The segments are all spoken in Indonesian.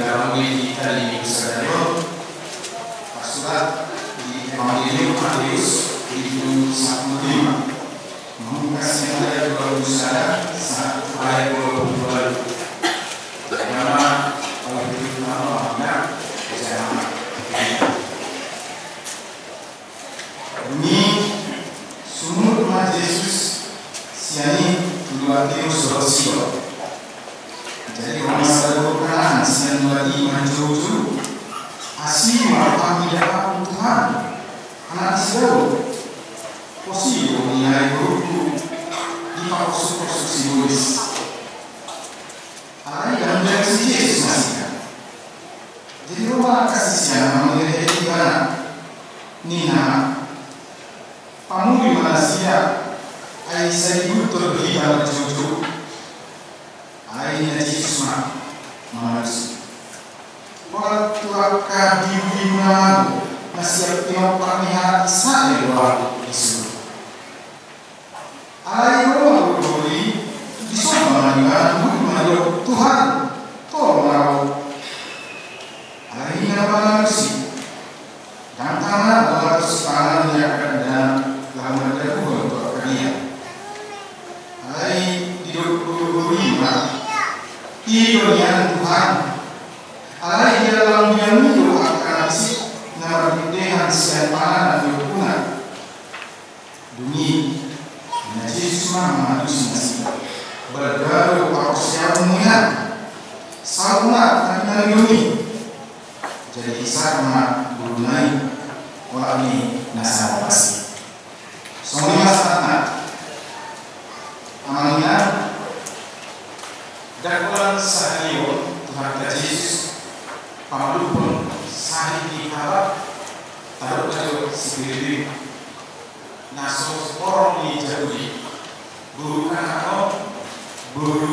Garamuri Itali Mixanema, Pastora e Maurino Mateus e do Saco Lima. Nunca se e produzir Saco Pai Global. Nama Alvin Mamamana, Jama. Ni sumut ma Jesus, siani dua Deus Rosio. kama sadaukaan sianuwati manjuju asima akida Tuhan anak Israel posisi nilai buku di pakosu pakosu simbolis ada yang dari si Yesus masihkan jadi rumah kasih siapa mengenai ibadah nina pamuli siap, Aisyah itu terlibat cucu aina jisma manusia. Walau tuaka dibimbang Nasib yang pernah saya luar isu Ayo berduri Disumbangan Tuhan. Boo.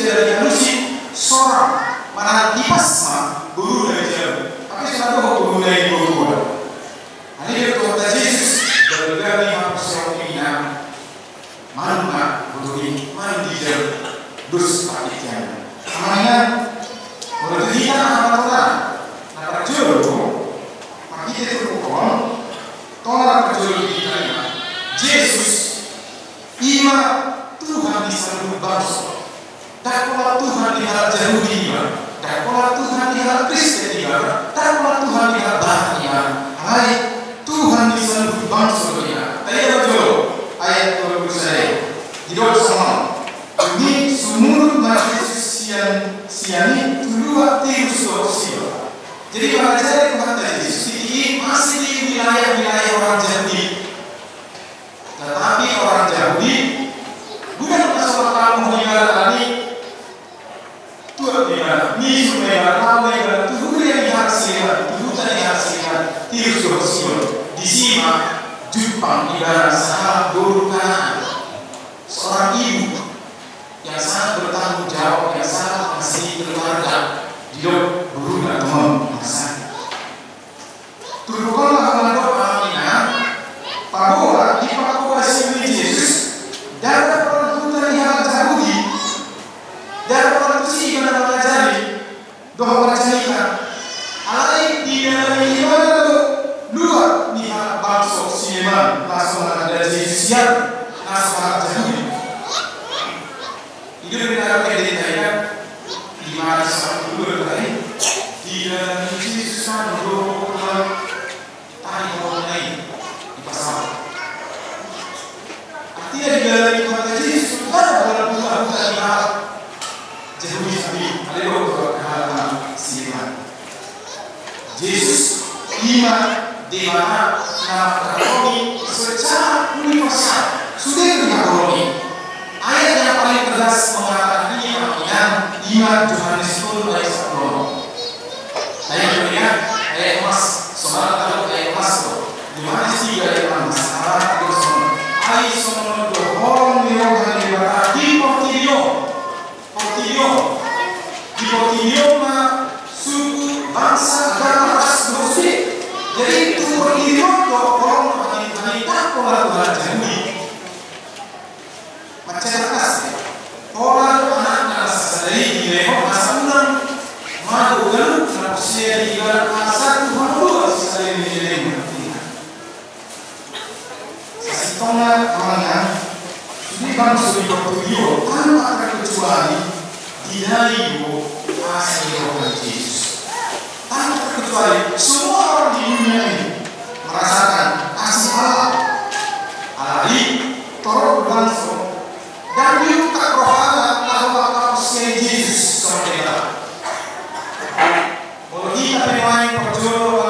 essere la luce Jadi para saya kemarin tadi Yesus tinggi masih di wilayah-wilayah orang Yahudi. Tetapi orang Yahudi bukan seorang tamu mengira tadi Tuhan dia ni dia, ramai dan Tuhan yang dihasilkan, Tuhan yang dihasilkan, tiru di disimak, jumpa ibarat sangat burukkan seorang ibu yang sangat bertanggung jawab, yang sangat masih keluarga, dia berubah teman. protocolo Shivana Namaskar. 124 tanpa terkecuali dinario Yesus. Tanpa kecuali semua orang di merasakan kasih Allah. Dan Yesus kita Kalau kita memang perjuangan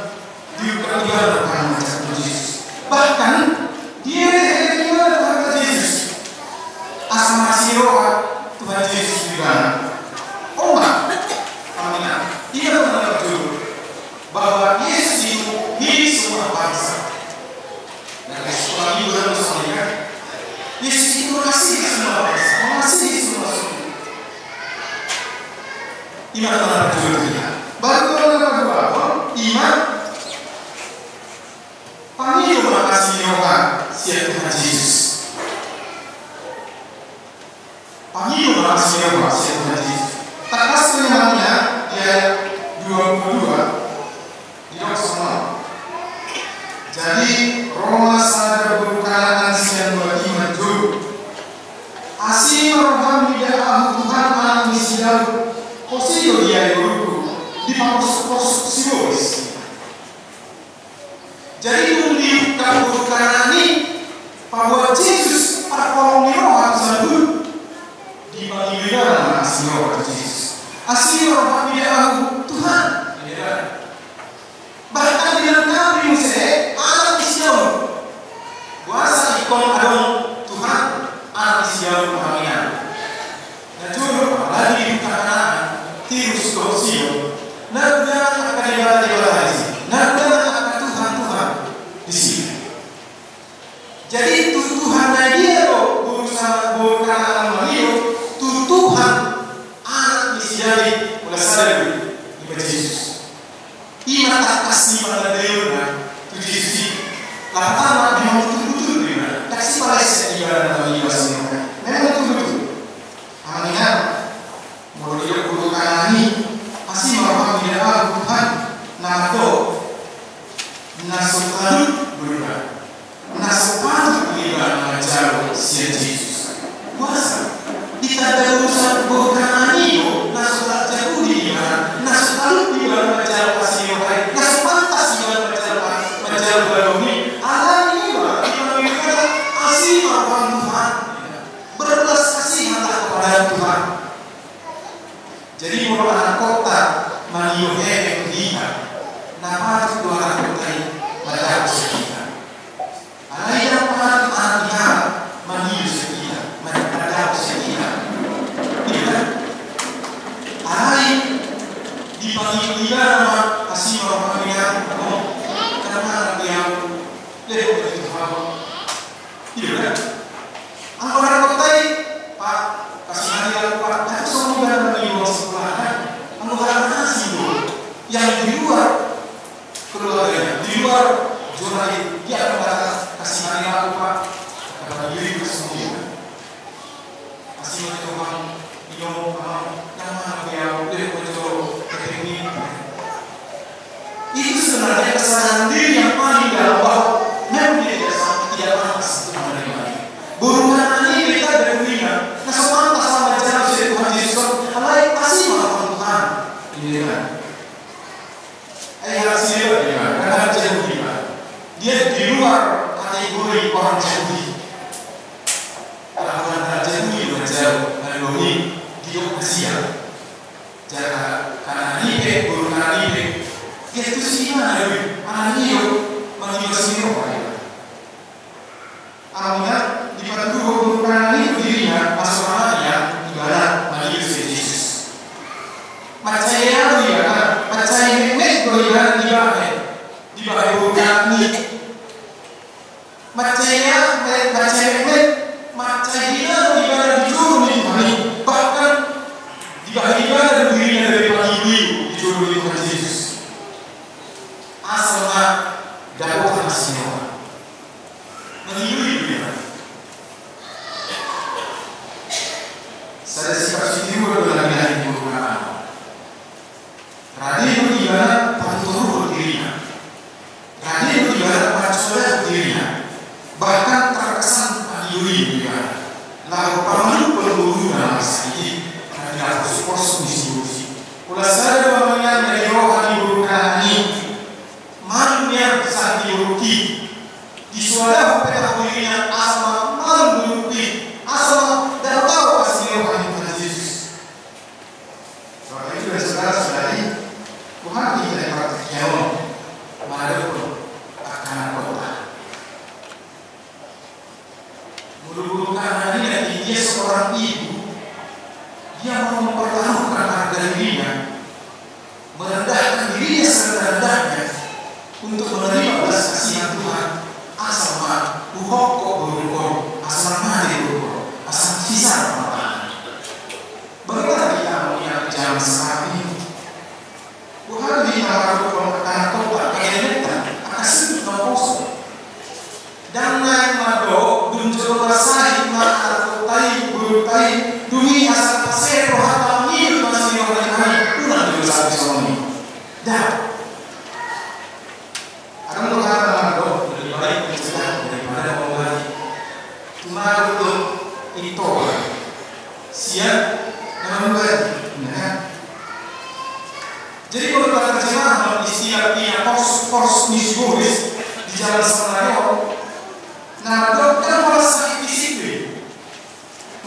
Jadi Roma sadar kebukaan yang bagi maju. Asih meroham tidak ahu Tuhan anak misidal. Kosido dia itu di pos-pos siwos. Jadi undi kebukaan ini bahwa Yesus pada kolong roham sadul di bagi dia asih anak Yesus. Asih meroham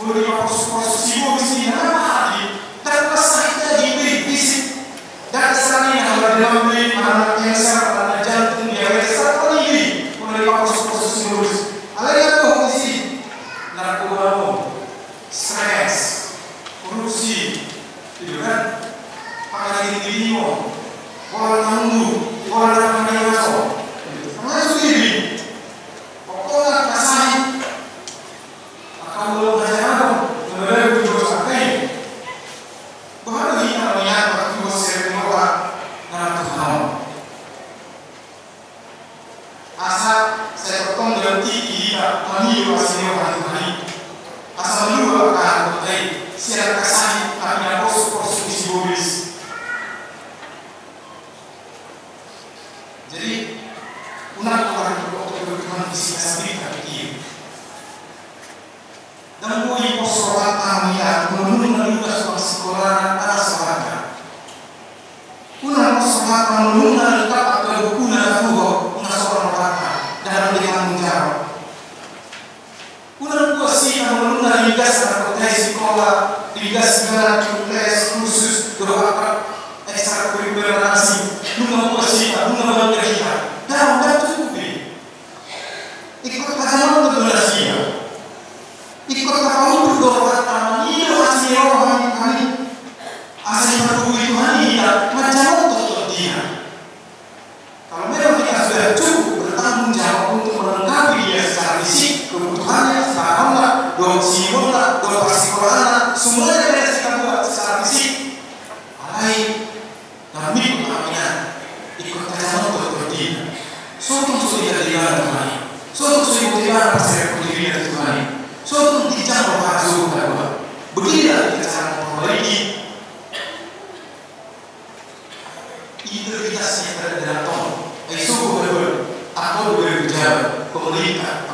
Foi uma aproximação, uma pengguna tetap atau berguna fugo mengasoran kata dalam dia tanggung jawab. kuna kuasi yang menuna ligas atau tes sekolah, ligas segala tes khusus doa apa ekstrakurikuler nasi, nuna kuasi, nuna bangga kita. Dalam waktu Maria Corrida,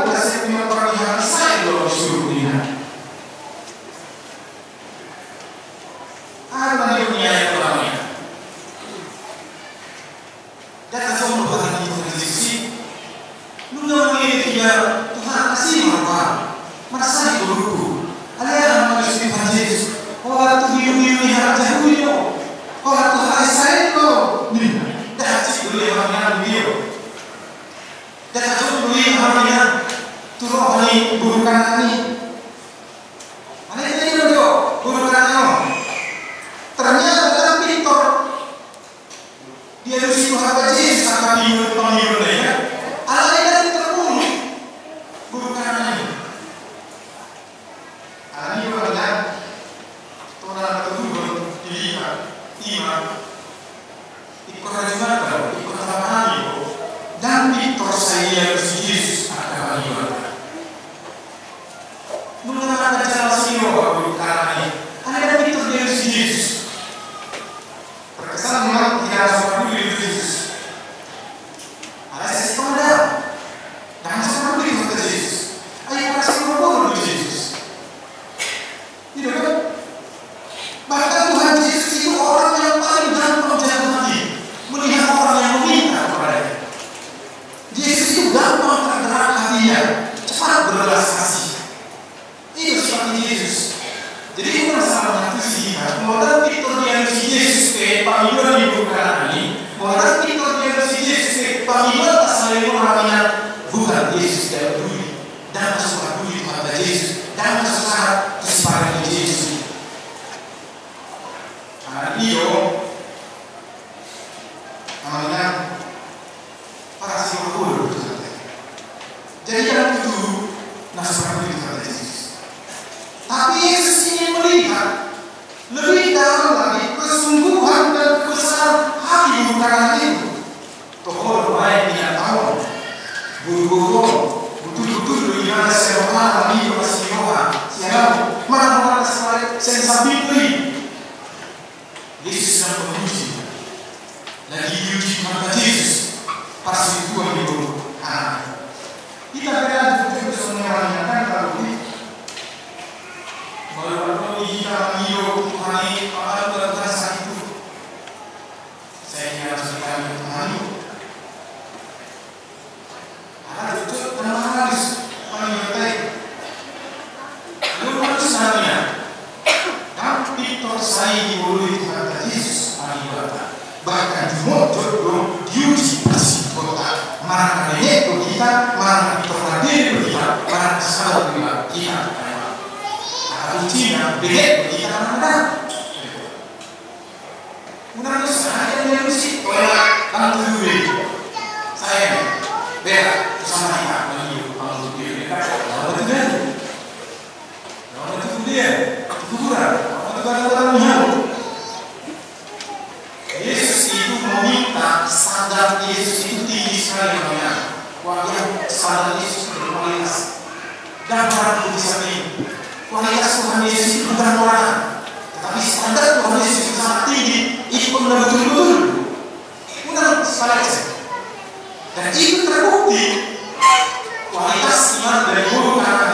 もうちょっと有事らしいことだ。マラナネと聞いた、マラナとなでと聞いた、マラナサにと聞いた。アルチーナでと聞いたなら、Menangis saya yang bersih, tolak, ア dan orang bisa ini. Kualitas Tuhan Yesus itu bukan orang, tapi standar Tuhan Yesus itu sangat tinggi. Itu benar betul-betul. Benar sekali aja. Dan itu terbukti kualitas iman dari guru karena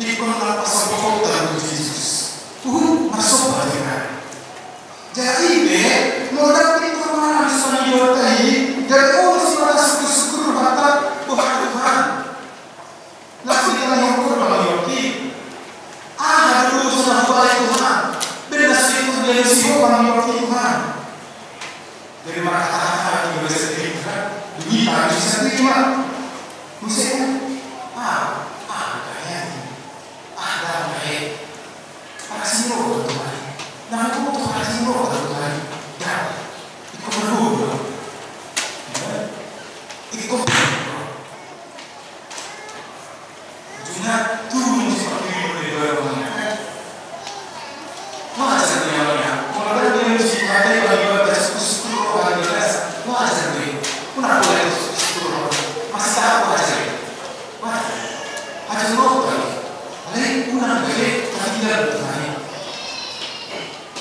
ele quando ela passava faltando filhos. Uhum, mas só pode, cara. Jadi deh, modal ini ke mana bisa diwatahi? Dari oh masih ada syukur-syukur mata Tuhan Tuhan. Lalu kita yang kurang mengerti. Ah, dulu sudah kembali Tuhan. Bebas itu dari siapa mengerti Tuhan. Dari mana kata-kata yang bersih Tuhan, bisa terima.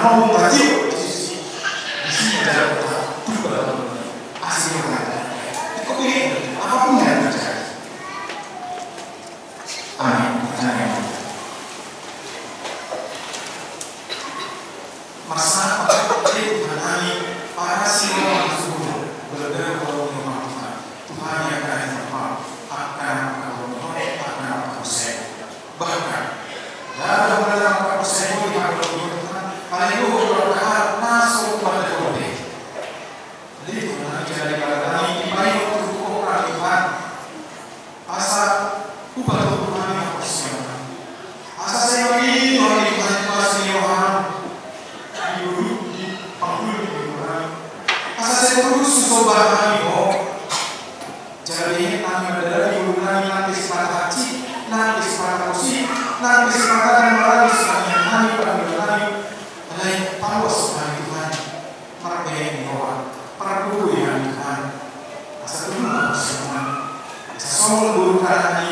home. I cara.